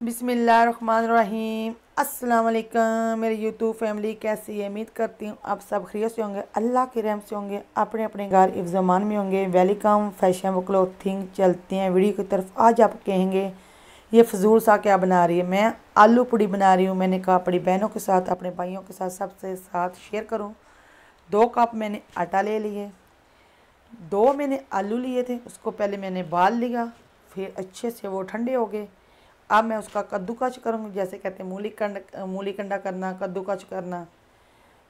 बिसमीम अस्सलाम मेरी यूट्यूब फैमिली कैसी है? उम्मीद करती हूँ आप सब खरीत से होंगे, अल्लाह के रहम से होंगे अपने अपने घर इफ्जमान में होंगे। वेलकम, फ़ैशन क्लोथिंग चलते हैं। वीडियो की तरफ़ आज आप कहेंगे, ये फजूल सा क्या बना रही है? मैं आलू पूड़ी बना रही हूँ। मैंने कहा, अपनी बहनों के साथ, अपने भाइयों के साथ, सबसे साथ शेयर करूँ। दो कप मैंने आटा ले लिए। दो मैंने आलू लिए थे, उसको पहले मैंने बाल लिया, फिर अच्छे से वो ठंडे हो गए। अब मैं उसका कद्दूकश करूँगी, जैसे कहते हैं मूली कंड मूली कंडा करना, कद्दूकश करना।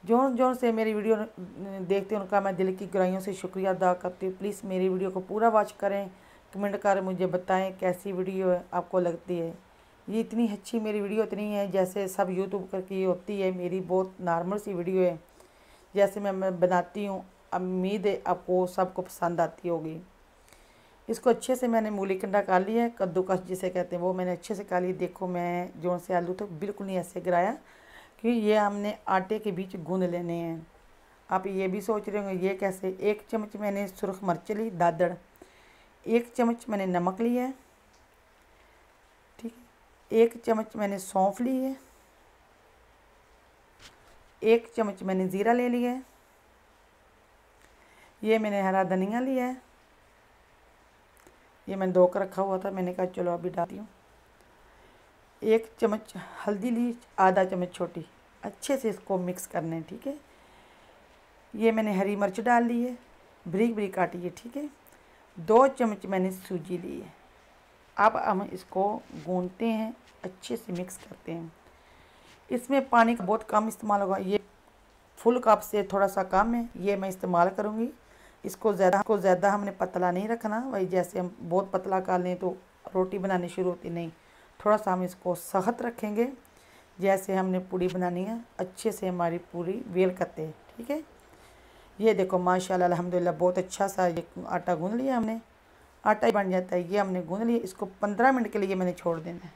जो जो से मेरी वीडियो देखते हैं उनका, मैं दिल की गहराइयों से शुक्रिया अदा करती हूँ। प्लीज़ मेरी वीडियो को पूरा वॉच करें, कमेंट कर, मुझे बताएँ कैसी वीडियो आपको लगती है। ये इतनी अच्छी मेरी वीडियो, इतनी है, जैसे सब यूट्यूब करके होती है, मेरी बहुत नॉर्मल सी वीडियो है। जैसे मैं मैं बनाती हूँ, उम्मीद है आपको, सबको पसंद आती होगी। इसको अच्छे से मैंने मूली कंडा काट लिया है, कद्दूकस जिसे कहते हैं, वो मैंने अच्छे से काट लिया देखो, मैं जो से आलू तो बिल्कुल नहीं ऐसे गिराया, क्योंकि ये हमने आटे के बीच गूंद लेने हैं। आप ये भी सोच रहे होंगे, ये कैसे? एक चम्मच मैंने सुरख मिर्च ली, दादड़। एक चम्मच मैंने नमक लिया है, ठीक एक चम्मच मैंने सौंफ ली है, एक चम्मच मैंने ज़ीरा ले लिया है। ये मैंने हरा धनिया लिया है ये मैंने धो कर रखा हुआ था, मैंने कहा चलो अभी डालती हूँ। एक चम्मच हल्दी ली, आधा चम्मच छोटी। अच्छे से इसको मिक्स करना है ठीक है? ये मैंने हरी मिर्च डाल ली है, ब्रिक ब्रिक काटी है, ठीक है? दो चम्मच मैंने सूजी ली है। अब हम इसको गूंदते हैं, अच्छे से मिक्स करते हैं। इसमें पानी का बहुत कम इस्तेमाल होगा। ये फुल कप से थोड़ा सा कम है, ये मैं इस्तेमाल करूँगी। इसको ज़्यादा को ज़्यादा हमने पतला नहीं रखना। वही जैसे हम बहुत पतला कर लें तो रोटी बनानी शुरू होती नहीं, थोड़ा सा हम इसको सख्त रखेंगे। जैसे हमने पूड़ी बनानी है, अच्छे से हमारी पूरी वेल करते हैं, ठीक है? ये देखो, माशाल्लाह, अल्हम्दुलिल्लाह, बहुत अच्छा सा ये आटा गूँध लिया हमने। आटा ही बन जाता है, ये हमने गूँध लिया। इसको पंद्रह मिनट के लिए मैंने छोड़ देना है।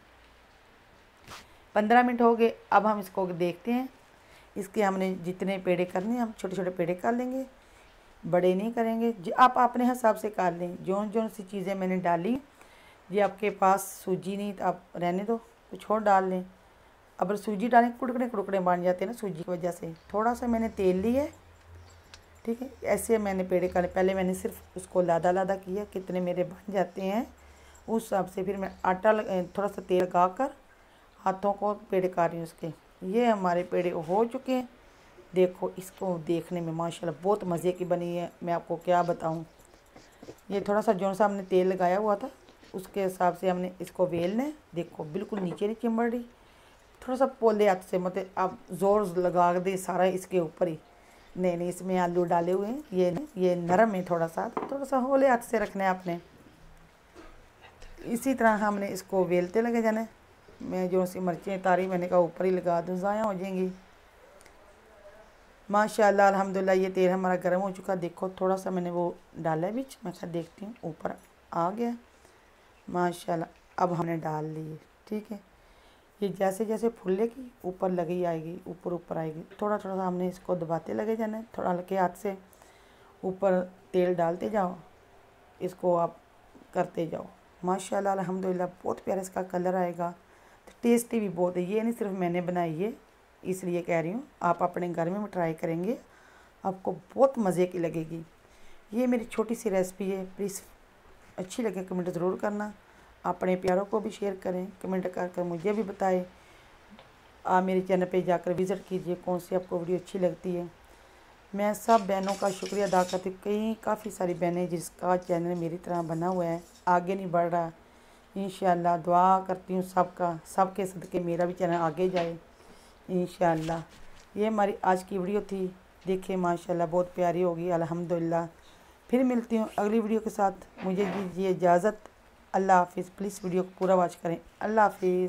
पंद्रह मिनट हो गए, अब हम इसको देखते हैं। इसके हमने जितने पेड़े करने हम छोटे छोटे पेड़े कर लेंगे। बड़े नहीं करेंगे। आप अपने हिसाब से काट लें। जो जो सी चीज़ें मैंने डाली ये आपके पास सूजी नहीं तो आप रहने दो, कुछ और डाल लें। अब सूजी डालें कुड़कड़े कुड़कड़े बन जाते हैं ना सूजी की वजह से। थोड़ा सा मैंने तेल लिया है, ठीक है? ऐसे मैंने पेड़े काले पहले मैंने सिर्फ़ उसको लादा लादा किया, कितने मेरे बन जाते हैं। उस हिसाब से फिर मैं आटा थोड़ा सा तेल लगा कर हाथों को पेड़े काट रही हूँ उसके। ये हमारे पेड़े हो चुके हैं। देखो, इसको देखने में माशाल्लाह बहुत मज़े की बनी है। मैं आपको क्या बताऊँ? ये थोड़ा सा जो सा हमने तेल लगाया हुआ था, उसके हिसाब से हमने इसको वेलने। देखो, बिल्कुल नीचे नहीं चिमड़ रही। थोड़ा सा पोले हाथ से मतलब आप ज़ोर लगा दे सारा इसके ऊपर ही। नहीं नहीं, इसमें आलू डाले हुए हैं। ये ये नरम है थोड़ा सा थोड़ा सा होले हाथ से रखना है आपने। इसी तरह हमने इसको वेलते लगे जाने। मैं जो सी मिर्चें तारी मैंने कहा ऊपर ही लगा दूँ, ज़ाया हो जाएँगी। माशाल्लाह, अल्हम्दुलिल्लाह, ये तेल हमारा गर्म हो चुका देखो थोड़ा सा मैंने वो डाला है बीच, मैं क्या देखती हूँ, ऊपर आ गया। माशाल्लाह, अब हमने डाल लिए ठीक है। ये जैसे जैसे फूलेगी, ऊपर लगी आएगी ऊपर ऊपर आएगी। थोड़ा थोड़ा सा हमने इसको दबाते लगे जाना है, थोड़ा हल्के हाथ से ऊपर तेल डालते जाओ, इसको आप करते जाओ। माशाल्लाह, अल्हम्दुलिल्लाह, बहुत प्यारा इसका कलर आएगा तो टेस्टी भी बहुत है। ये नहीं सिर्फ़ मैंने बनाई है इसलिए कह रही हूँ, आप अपने घर में ट्राई करेंगे, आपको बहुत मज़े की लगेगी। ये मेरी छोटी सी रेसिपी है प्लीज़ अच्छी लगे कमेंट ज़रूर करना। अपने प्यारों को भी शेयर करें, कमेंट कर कर मुझे भी बताएँ। आप मेरे चैनल पे जाकर विज़िट कीजिए, कौन सी आपको वीडियो अच्छी लगती है। मैं सब बहनों का शुक्रिया अदा करती हूँ। कई, काफ़ी सारी बहनें जिसका चैनल मेरी तरह बना हुआ है, आगे नहीं बढ़ रहा। इन दुआ करती हूँ सबका, सबके सदके मेरा भी चैनल आगे जाए। इन ये हमारी आज की वीडियो थी। देखिए, माशाल्लाह, बहुत प्यारी होगी, अल्हम्दुलिल्लाह। फिर मिलती हूँ अगली वीडियो के साथ। मुझे दीजिए इजाज़त। अल्लाह हाफिज़। प्लीज़ वीडियो को पूरा वॉच करें। अल्लाह हाफिज़।